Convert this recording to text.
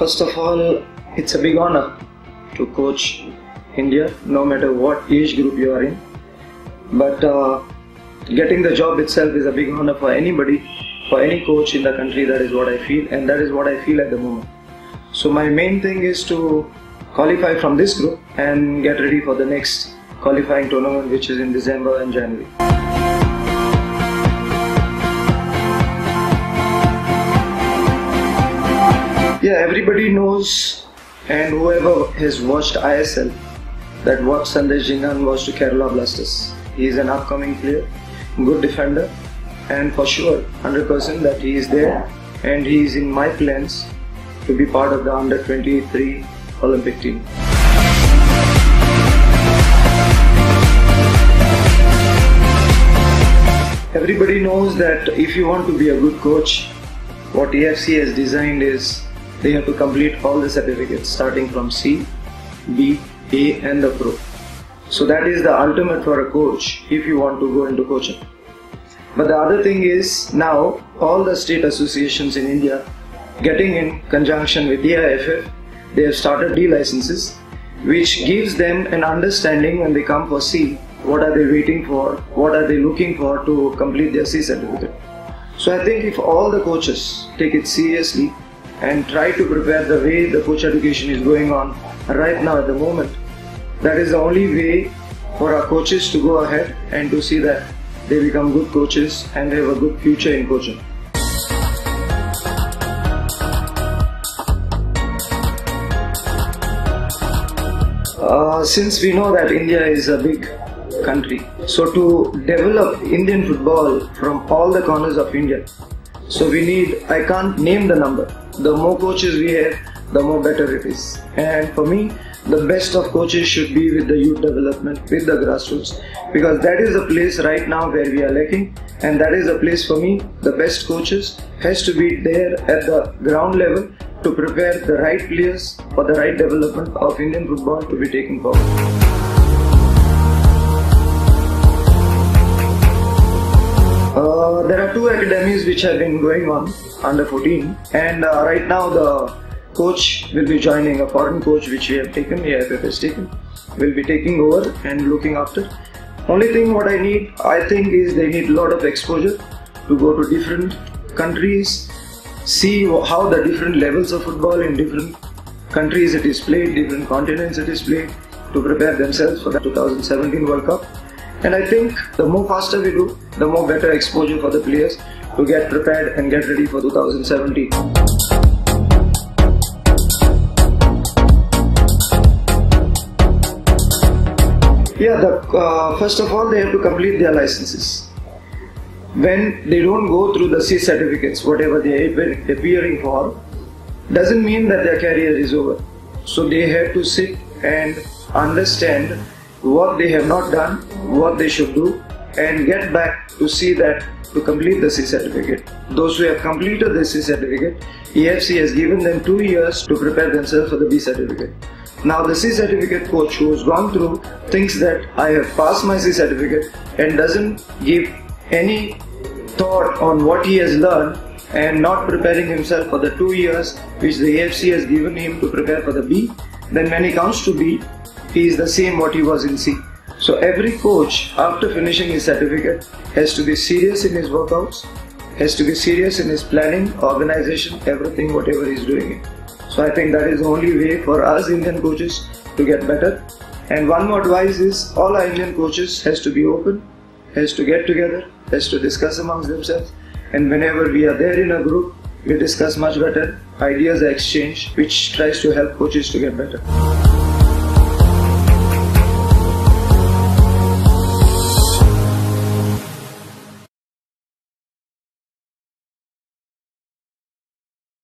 First of all, it's a big honor to coach India, no matter what age group you are in. But uh, getting the job itself is a big honor for anybody, for any coach in the country. That is what I feel, and that is what I feel at the moment. So my main thing is to qualify from this group and get ready for the next qualifying tournament, which is in December and January. Yeah, everybody knows, and whoever has watched ISL, that what Sandesh Jhingan was to Kerala Blasters. He is an upcoming player, good defender, and for sure, 100% that he is there, and he is in my plans to be part of the under 23 Olympic team. Everybody knows that if you want to be a good coach, what AFC has designed is they have to complete all the certificates starting from C, B, A, and the Pro. So that is the ultimate for a coach if you want to go into coaching. But the other thing is now all the state associations in India getting in conjunction with the IFF, they have started D licenses, which gives them an understanding when they come for C what are they waiting for, what are they looking for to complete their C certificate. So I think if all the coaches take it seriously and try to prepare the way the coach education is going on right now at the moment, that is the only way for our coaches to go ahead and to see that they become good coaches and they have a good future in coaching. Uh, since we know that India is a big country, so to develop Indian football from all the corners of India, so we need, I can't name the number. The more coaches we have, the more better it is. And for me, the best of coaches should be with the youth development, with the grassroots, because that is the place right now where we are lacking, and that is the place for me. The best coaches has to be there at the ground level to prepare the right players for the right development of Indian football to be taken forward. Are two academies which have been going on under 14 and uh, right now the coach will be joining a foreign coach which we have taken, AFF has taken, will be taking over and looking after. Only thing what I need, I think is they need a lot of exposure to go to different countries, see how the different levels of football in different countries it is played, different continents it is played to prepare themselves for the 2017 World Cup. And I think the more faster we do, the more better exposure for the players to get prepared and get ready for 2017. Yeah, the, uh, first of all, they have to complete their licenses. When they don't go through the C certificates, whatever they are appearing for, doesn't mean that their career is over. So they have to sit and understand what they have not done, what they should do, and get back to see that to complete the C certificate. Those who have completed the C certificate, AFC has given them two years to prepare themselves for the B certificate. Now the C certificate coach who has gone through thinks that I have passed my C certificate and doesn't give any thought on what he has learned and not preparing himself for the two years which the AFC has given him to prepare for the B, then when he comes to B, he is the same what he was in C. So every coach after finishing his certificate has to be serious in his workouts, has to be serious in his planning, organization, everything whatever he is doing. So I think that is the only way for us Indian coaches to get better. And one more advice is all our Indian coaches has to be open, has to get together, has to discuss amongst themselves. And whenever we are there in a group, we discuss much better, ideas are exchanged, which tries to help coaches to get better.